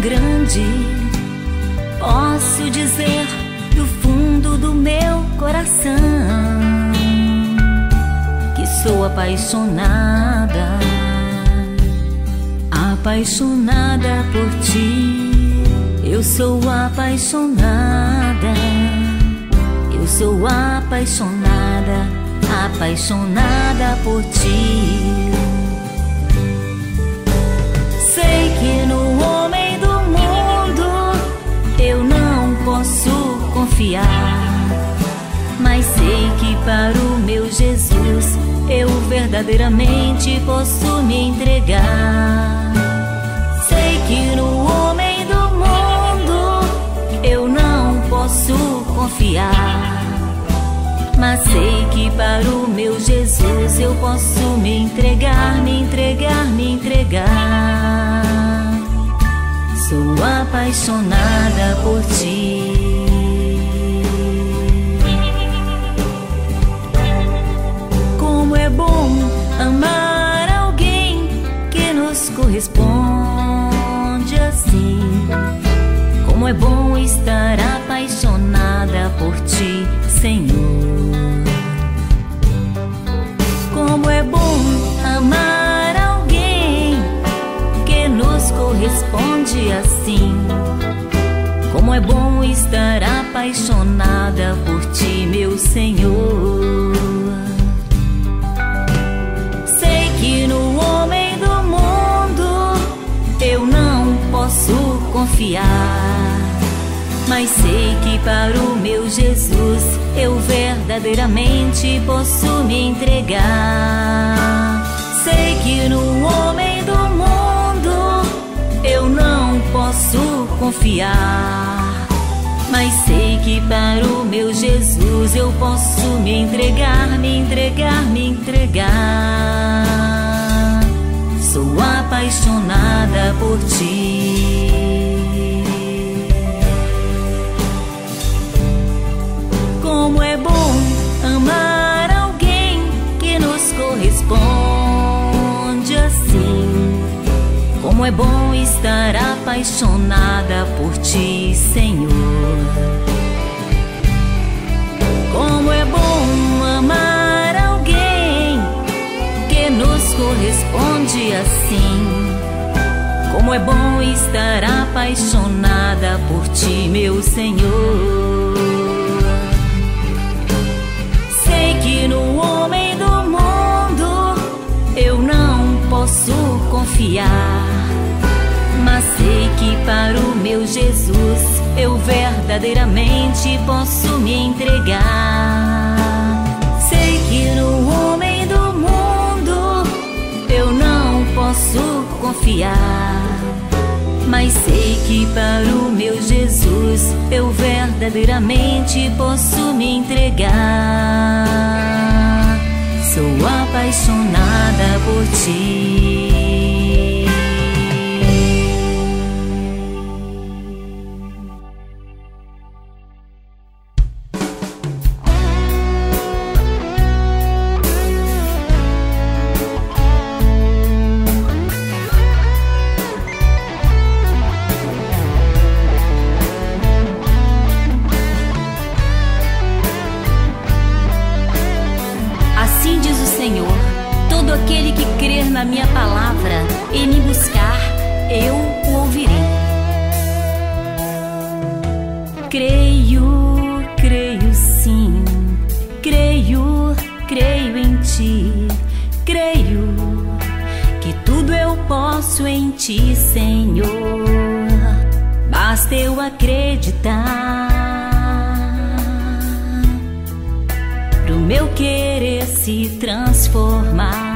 grande. Posso dizer do fundo do meu coração que sou apaixonada, apaixonada por ti. Eu sou apaixonada, eu sou apaixonada, apaixonada por ti. Posso confiar, mas sei que para o meu Jesus eu verdadeiramente posso me entregar. Sei que no homem do mundo eu não posso confiar, mas sei que para o meu Jesus eu posso me entregar, me entregar, me entregar. Sou apaixonada por ti. Como é bom amar alguém que nos corresponde assim. Como é bom estar apaixonada por ti, Senhor. Como é bom amar assim. Como é bom estar apaixonada por ti, meu Senhor. Sei que no homem do mundo eu não posso confiar. Mas sei que para o meu Jesus eu verdadeiramente posso me entregar. Sei que no homem confiar. Mas sei que para o meu Jesus eu posso me entregar, me entregar, me entregar. Sou apaixonada por ti. É bom estar apaixonada por ti, Senhor. Como é bom amar alguém que nos corresponde assim. Como é bom estar apaixonada por ti, meu Senhor. Sei que no homem do mundo eu não posso confiar, sei que para o meu Jesus eu verdadeiramente posso me entregar. Sei que no homem do mundo eu não posso confiar. Mas sei que para o meu Jesus eu verdadeiramente posso me entregar. Sou apaixonada por ti. Acreditar pro meu querer se transformar.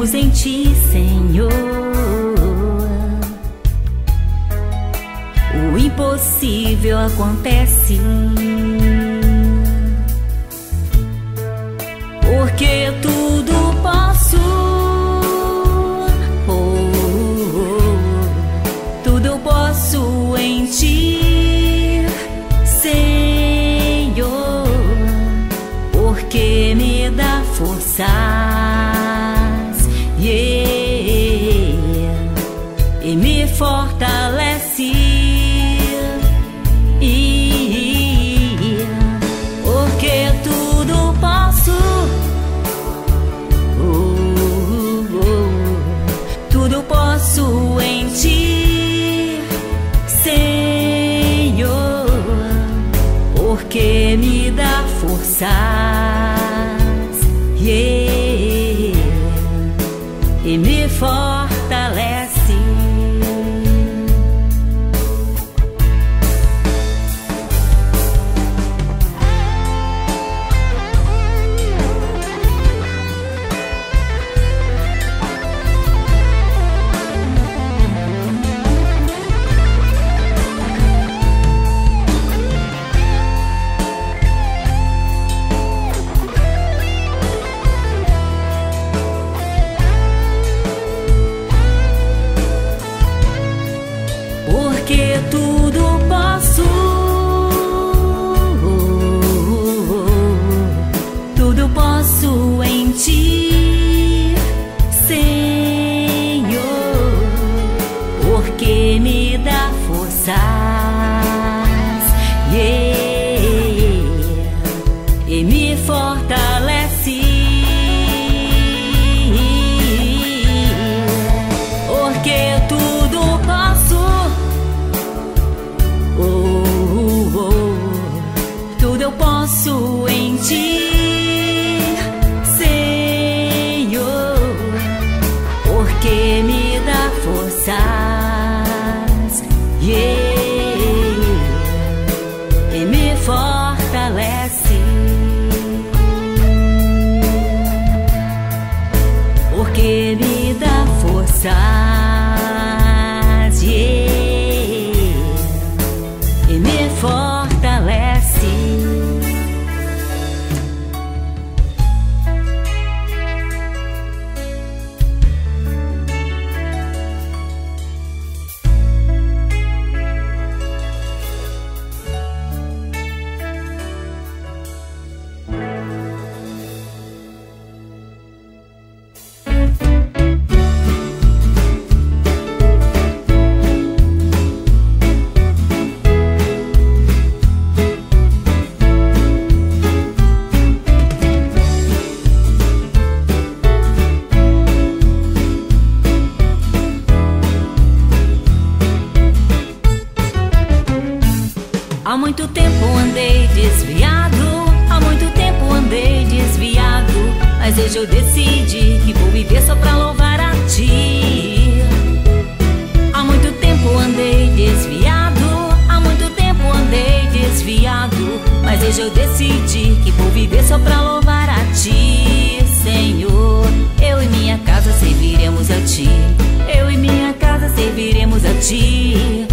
Cremos em ti, Senhor, o impossível acontece. E me fortalece. Há muito tempo andei desviado, há muito tempo andei desviado, mas hoje eu decidi que vou viver só pra louvar a ti. Há muito tempo andei desviado, há muito tempo andei desviado, mas hoje eu decidi que vou viver só pra louvar a ti, Senhor. Eu e minha casa serviremos a ti, eu e minha casa serviremos a ti,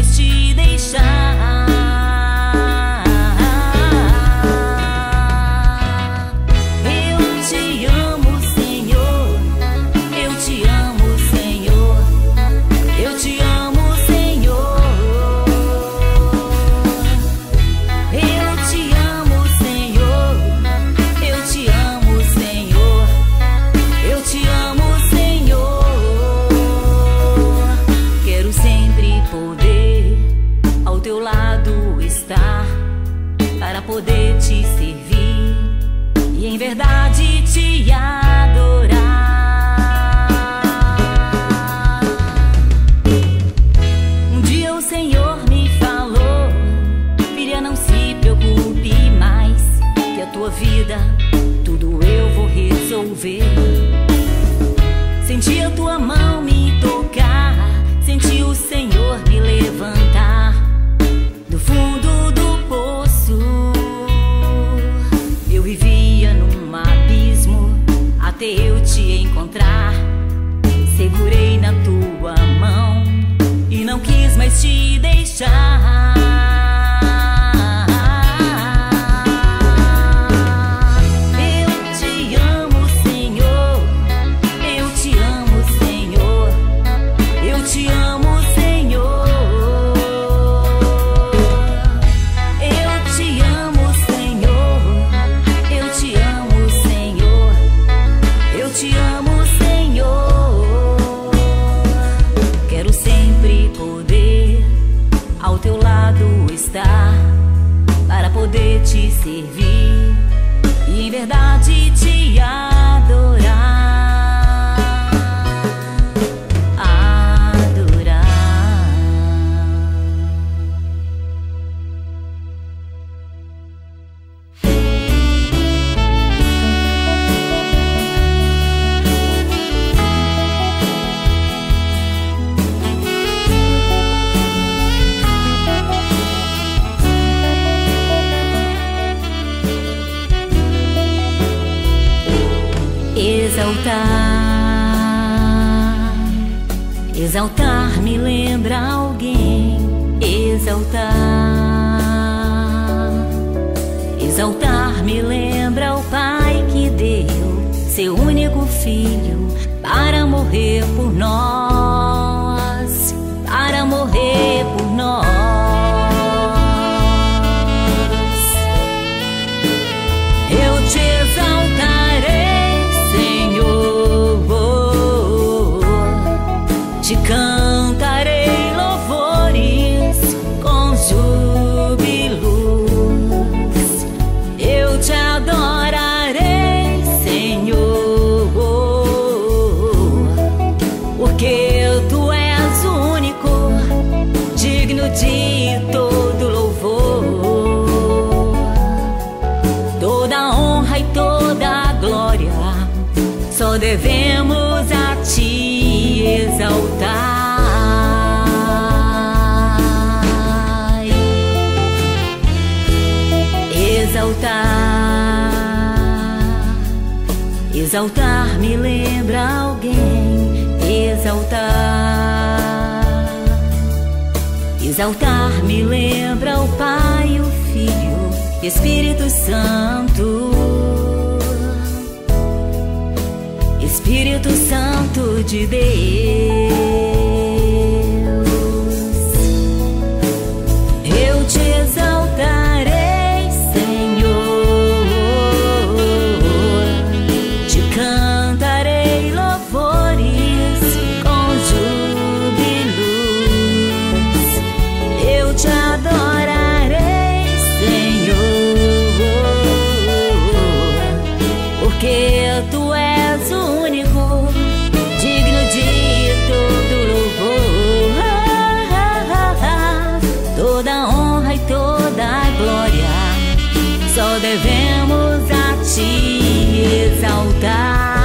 mas te deixar. vida, tudo eu vou resolver. Senti a tua mão me tocar, senti o Senhor me levantar do fundo do poço. Eu vivia num abismo até eu te encontrar. Segurei na tua mão e não quis mais te deixar. Exaltar. Exaltar me lembra alguém, exaltar. Exaltar me lembra o Pai que deu seu único filho para morrer por nós, Exaltar me lembra alguém, exaltar. Exaltar me lembra o Pai, o Filho, Espírito Santo. Espírito Santo de Deus. Que restaura e faz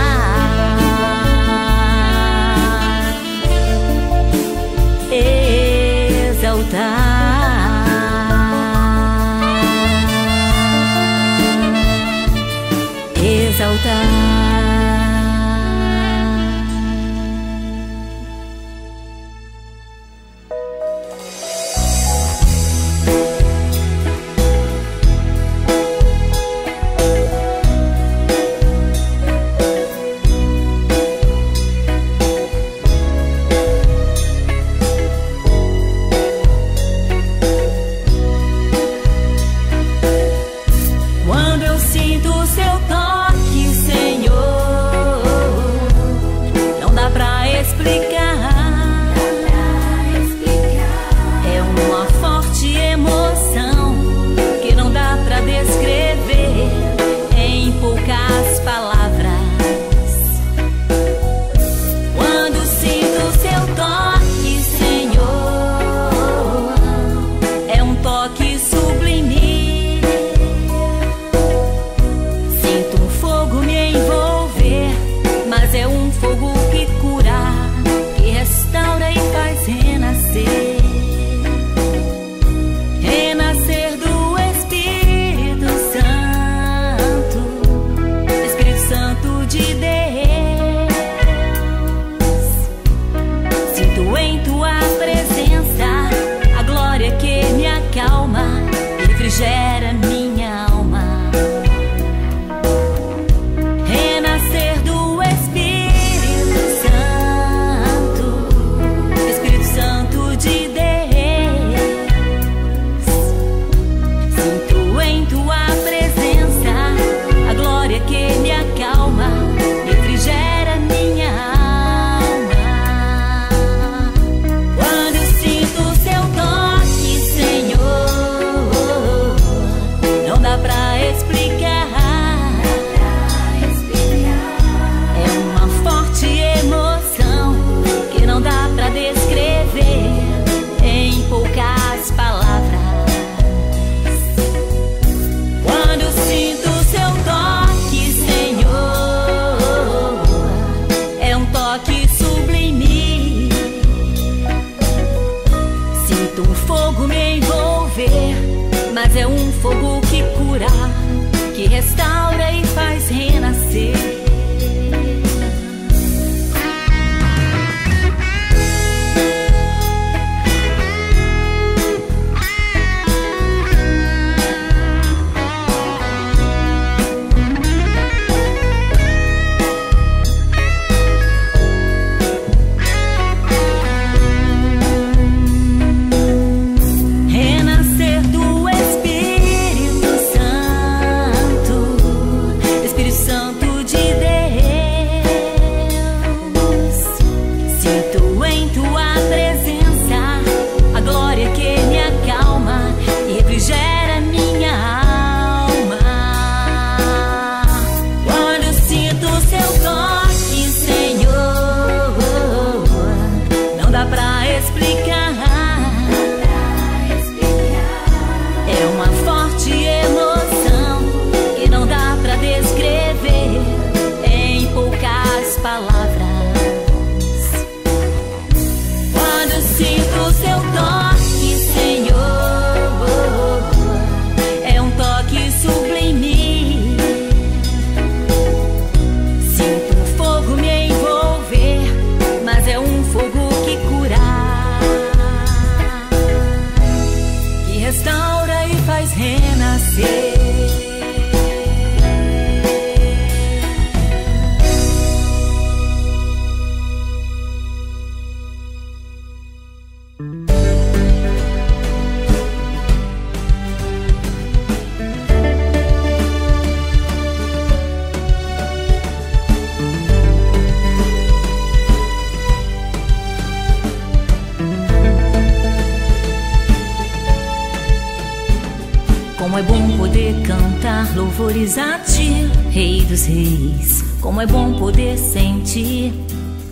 louvores a ti, Rei dos Reis. Como é bom poder sentir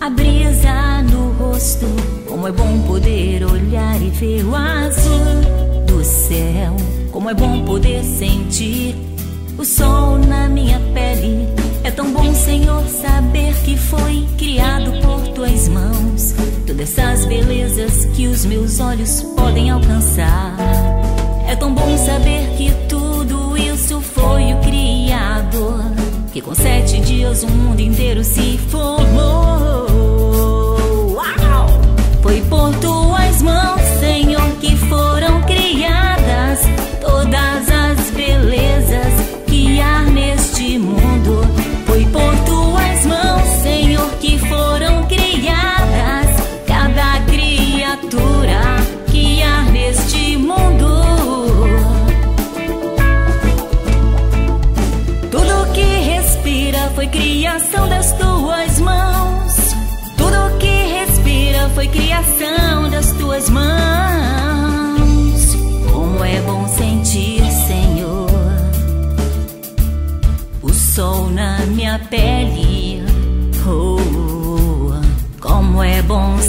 a brisa no rosto. Como é bom poder olhar e ver o azul do céu. Como é bom poder sentir o sol na minha pele. É tão bom, Senhor, saber que foi criado por tuas mãos. Todas essas belezas que os meus olhos podem alcançar. É tão bom saber que Que com sete dias o mundo inteiro se formou. Uau! Foi por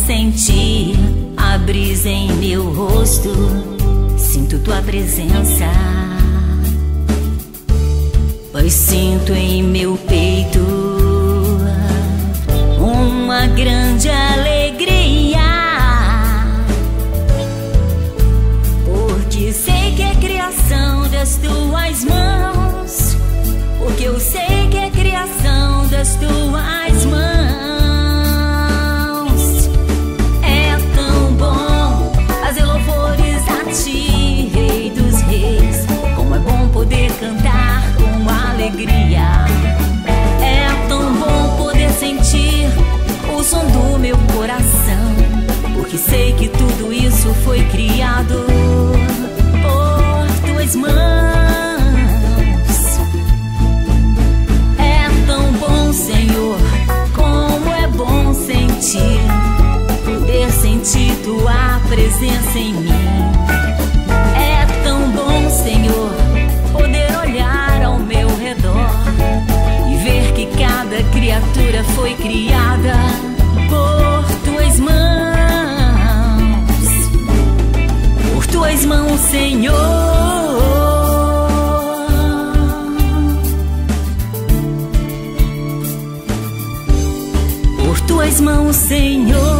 sentir a brisa em meu rosto. Sinto tua presença. Pois sinto em meu peito uma grande alegria. Porque sei que é criação das tuas mãos. Porque eu sei que é criação das tuas Porque sei que tudo isso foi criado por tuas mãos. É tão bom, Senhor, como é bom sentir, poder sentir tua presença em mim. É tão bom, Senhor, poder olhar ao meu redor e ver que cada criatura foi criada Senhor. Por tuas mãos, Senhor.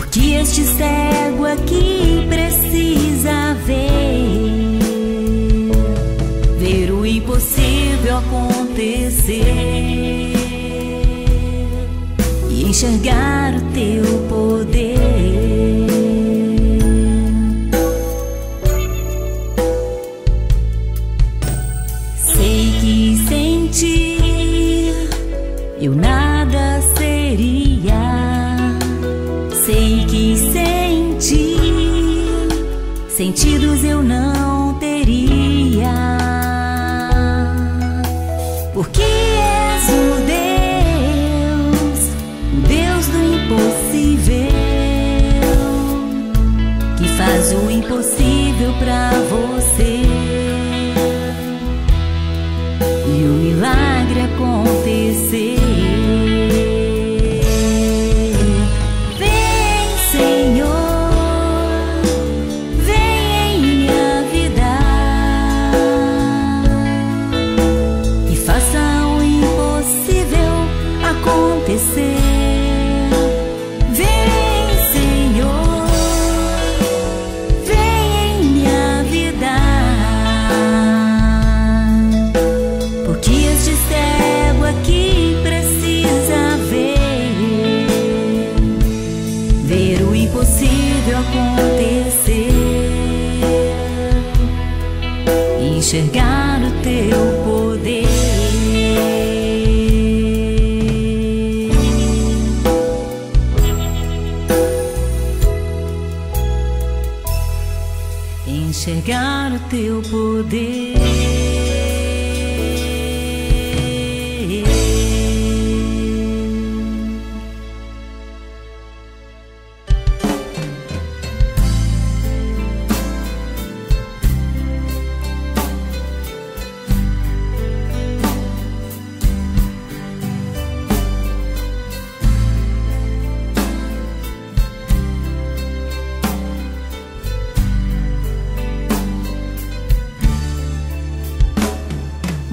Porque este cego aqui precisa ver, ver o impossível acontecer e enxergar o teu poder. Teu poder.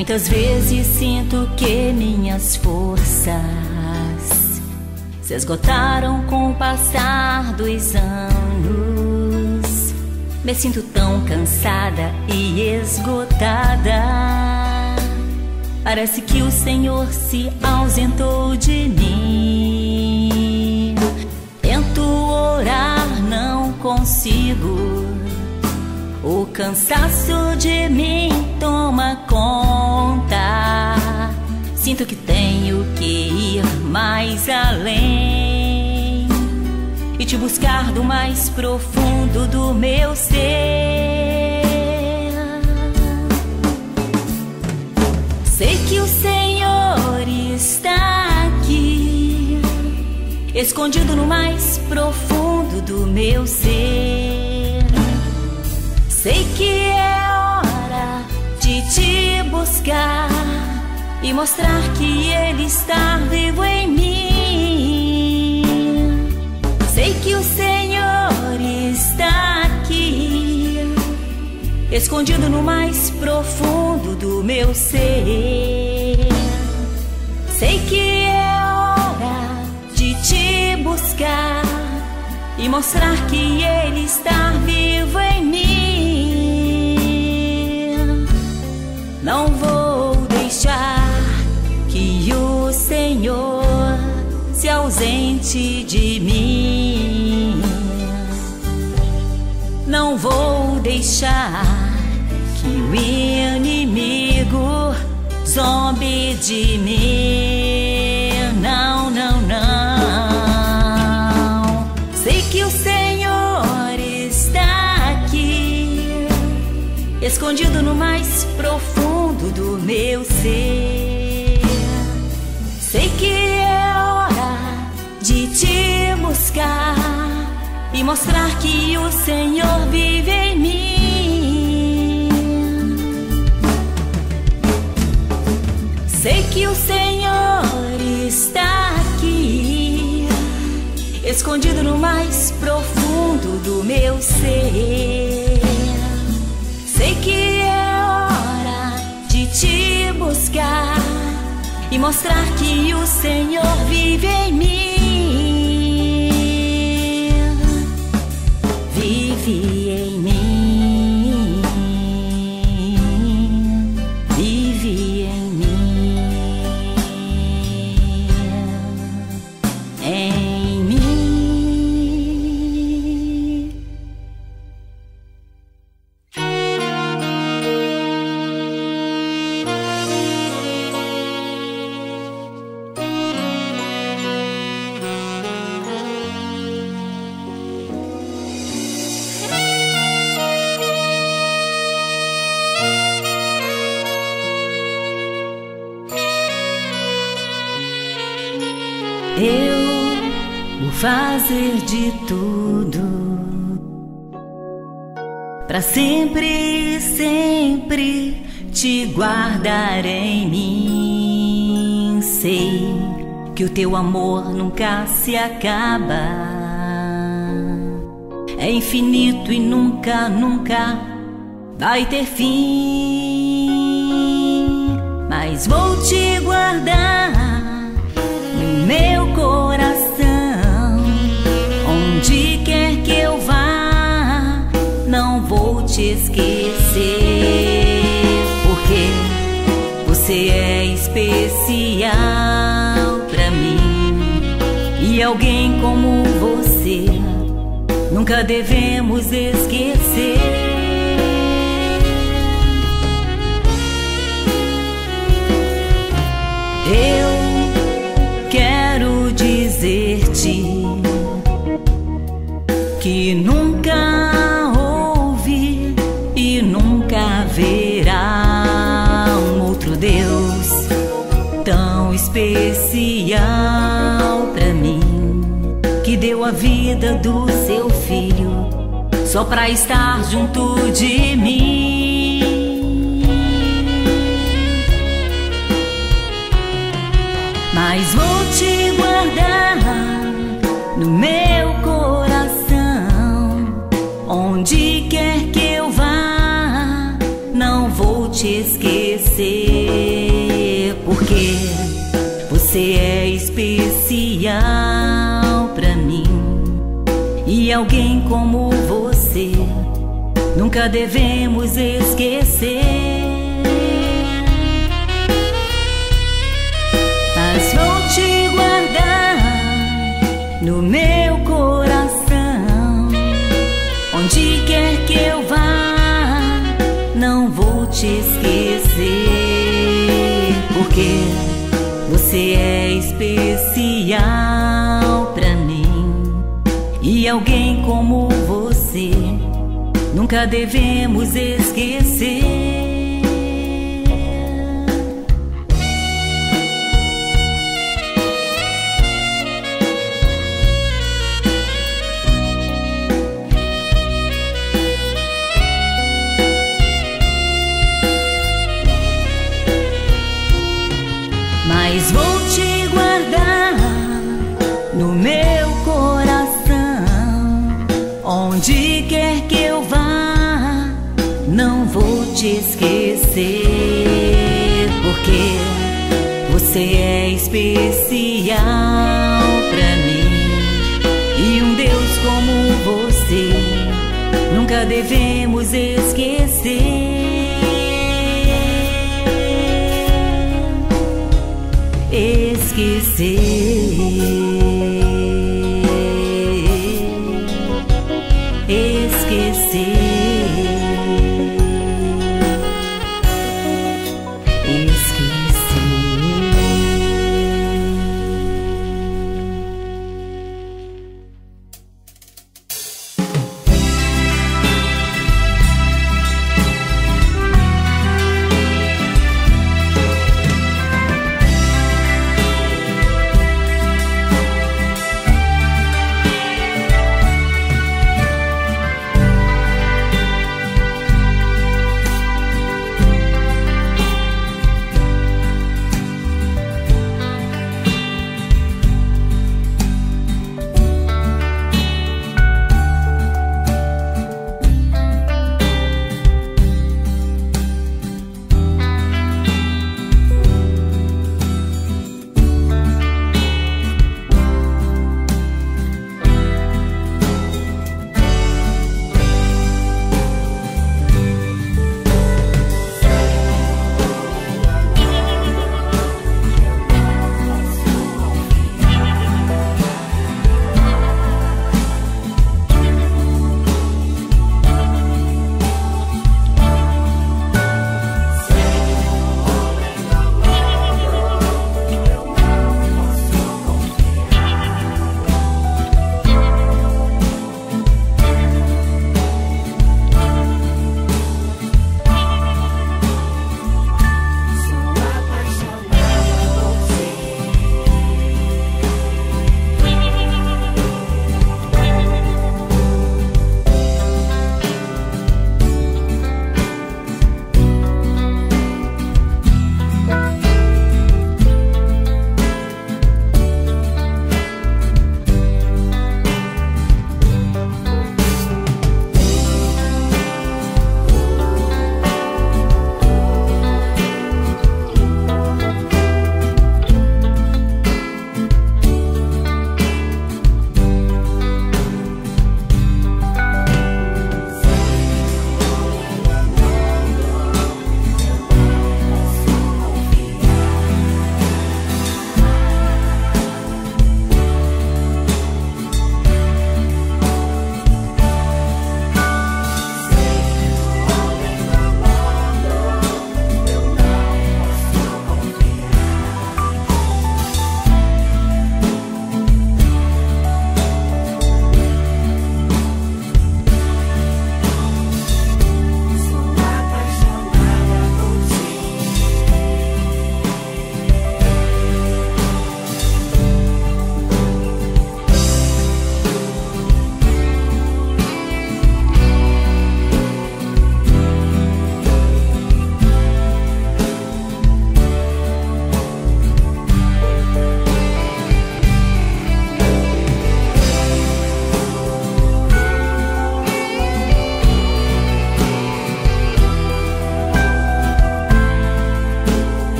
Muitas vezes sinto que minhas forças se esgotaram com o passar dos anos. Me sinto tão cansada e esgotada. Parece que o Senhor se ausentou de mim. Tento orar, não consigo. O cansaço de mim toma conta. Sinto que tenho que ir mais além e te buscar do mais profundo do meu ser. Sei que o Senhor está aqui, escondido no mais profundo do meu ser. Sei que é hora de te buscar e mostrar que Ele está vivo em mim. Sei que o Senhor está aqui, escondido no mais profundo do meu ser. Sei que é hora de te buscar e mostrar que Ele está vivo em mim. Não vou Senhor se ausente de mim. Não vou deixar que o inimigo zombe de mim. Não, não, não. Sei que o Senhor está aqui, escondido no mais profundo do meu ser. E mostrar que o Senhor vive em mim. Sei que o Senhor está aqui, escondido no mais profundo do meu ser. Sei que te buscar e mostrar que o Senhor vive em mim. Sempre, sempre te guardar em mim. Sei que o teu amor nunca se acaba. É infinito e nunca, nunca vai ter fim. Mas vou te guardar no meu coração, onde quer que eu vá, te esquecer, porque você é especial pra mim. E alguém como você nunca devemos esquecer. Eu quero dizer-te que nunca vida do seu filho só para estar junto de mim. mas vou te guardar no meu coração. Onde quer que eu vá, não vou te esquecer, porque você é especial pra. Alguém como você, nunca devemos esquecer. no meu coração. Onde quer que eu vá, não vou te esquecer, porque você é especial alguém como você, nunca devemos esquecer. Porque você é especial pra mim. E um Deus como você, nunca devemos esquecer. esquecer.